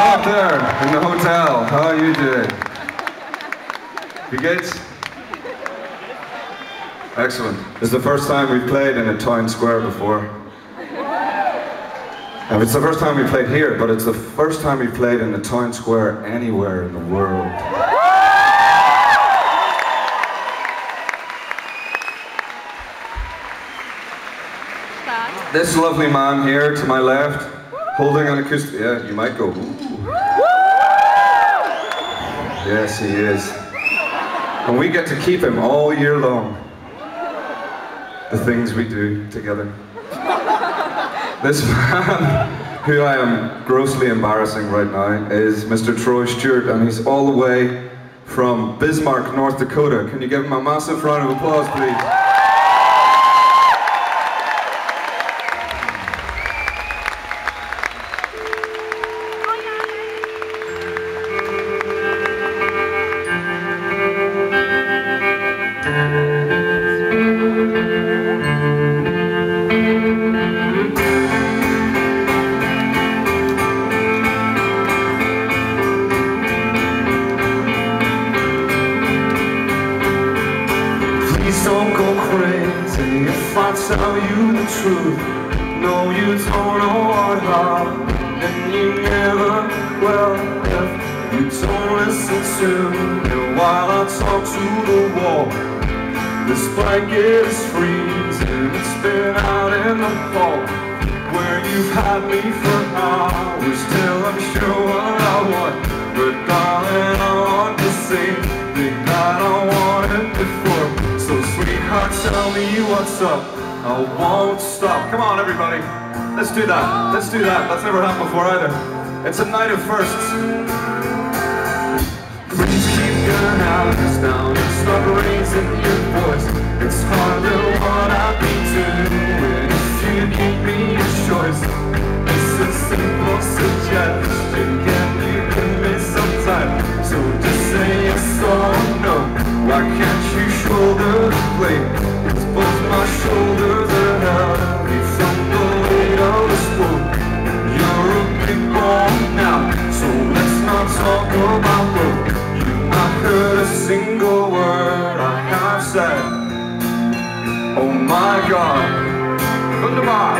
up there in the hotel. How are you doing? You good? Excellent. It's the first time we've played in a town square before. And it's the first time we played here, but it's the first time we've played in a town square anywhere in the world. This lovely man here to my left, holding an acoustic. Yeah, you might go. Ooh. Yes, he is. And we get to keep him all year long. The things we do together. This man, who I am grossly embarrassing right now, is Mr. Troy Stewart, and he's all the way from Bismarck, North Dakota. Can you give him a massive round of applause, please? Please crazy if I tell you the truth. No, you don't know what love, and you never will if you don't listen to me while I talk to the wall. This blanket is freezing, it's been out in the hall where you've had me for hours me what's up. I won't stop. Come on, everybody. Let's do that. Let's do that. That's never happened before either. It's a night of firsts. Please keep your hands down and stop raising your voice. It's harder what I've been doing if you give me a choice. It's a simple suggestion. job. Goodbye.